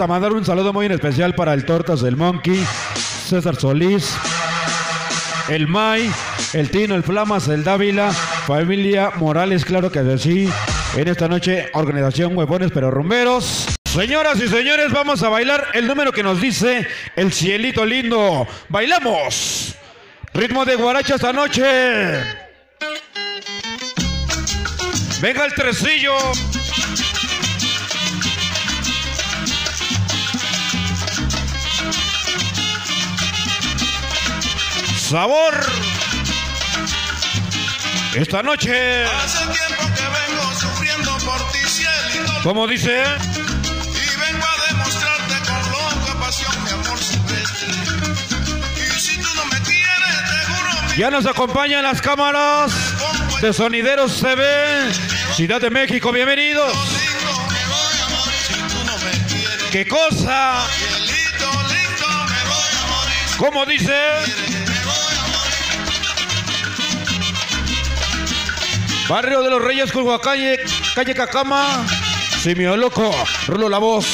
a mandar un saludo muy en especial para el Tortas del Monkey, César Solís, el May, el Tino, el Flamas, el Dávila, familia Morales, claro que sí. En esta noche, organización Huevones pero Rumberos. Señoras y señores, vamos a bailar el número que nos dice el cielito lindo. ¡Bailamos! Ritmo de guaracha esta noche. Venga el tresillo. Sabor. Esta noche. Hace tiempo que vengo sufriendo por ti, cielito. ¿Cómo dice? Y vengo a demostrarte con loca pasión mi amor silvestre. Y si tú no me quieres, te juro Ya nos acompañan las cámaras de Sonideros TV, Ciudad de México, bienvenidos. lindo. Me voy a Barrio de los Reyes, Culhuacán, calle Cacama, Simio Loco, Rulo La Voz,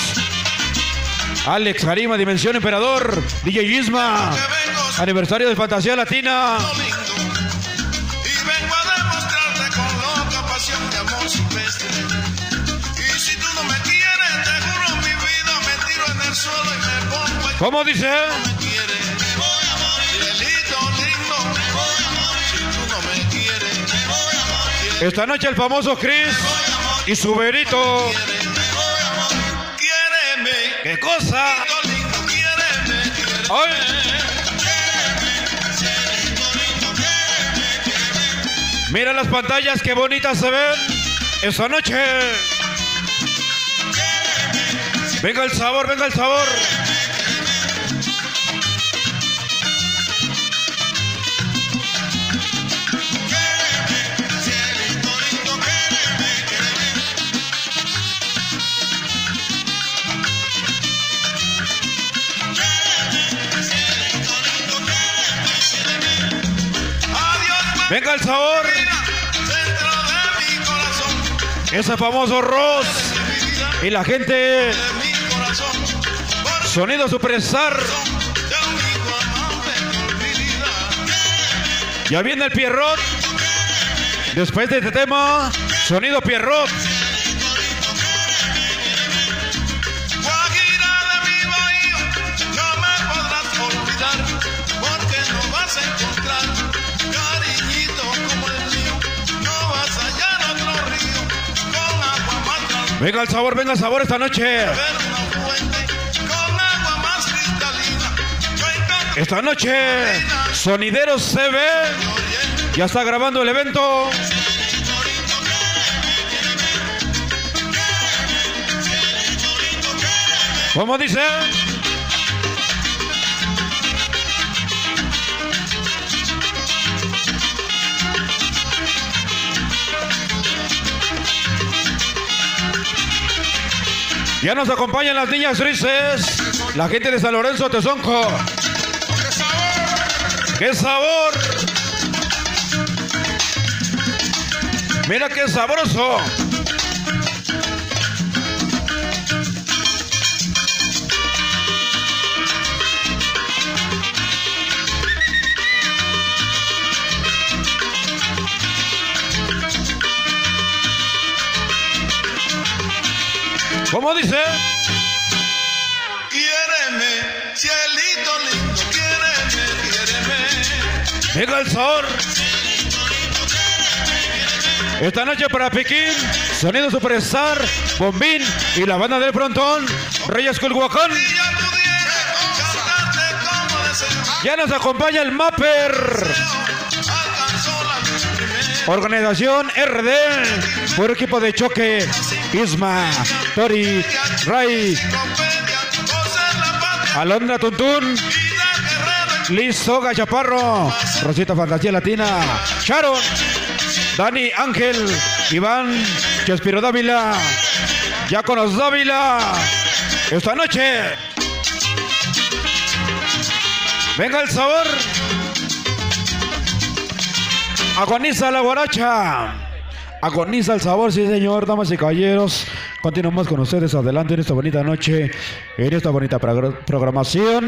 Alex Jarima, Dimensión Emperador, DJ Isma, aniversario de Fantasía Latina. lindo. Y Esta noche el famoso Chris y su verito. ¿Qué cosa? Mira las pantallas, qué bonitas se ven esa noche. Venga el sabor, venga el sabor. Venga el sabor. Ese famoso Ross. Y la gente. Sonido vida. Ya viene el Pierrot. Después de este tema, sonido Pierrot. Venga el sabor, venga el sabor esta noche. Esta noche, Sonideros CB. Ya está grabando el evento. ¿Cómo dice? Ya nos acompañan las niñas grises, la gente de San Lorenzo Tezonco. ¡Qué sabor! Mira qué sabroso. ¿Cómo dice? Quiéreme, cielito lindo, quiéreme, quiéreme. Venga el sabor. Esta noche para Pekín, Sonido Superstar, Bombín y la banda del frontón, Reyes Culhuacán. Ya nos acompaña el Mapper. Organización RD, por equipo de choque, Isma, Tori, Ray, Alondra Tuntún, Liz Soga Chaparro, Rosita Fantasía Latina, Sharon, Dani Ángel, Iván, Chespiro Dávila, Yaconos Dávila. Esta noche, venga el sabor. Agoniza la guaracha. Agoniza el sabor, sí señor, damas y caballeros. Continuamos con ustedes adelante en esta bonita noche, en esta bonita programación.